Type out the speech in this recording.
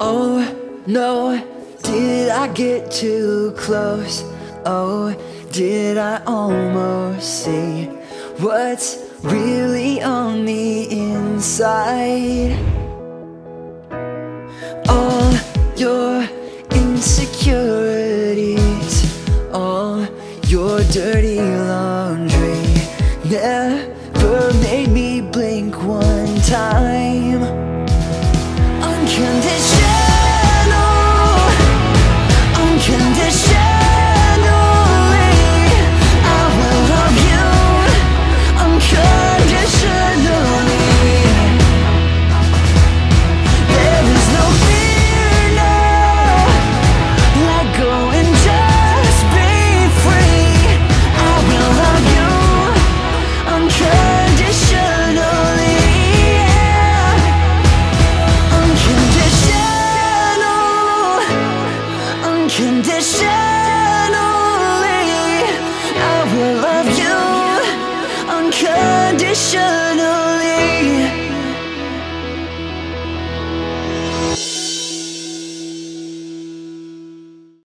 Oh no, did I get too close? Oh, did I almost see what's really on the inside? All your insecurities, all your dirty laundry never made me blink one time. Unconditionally. I will love you unconditionally.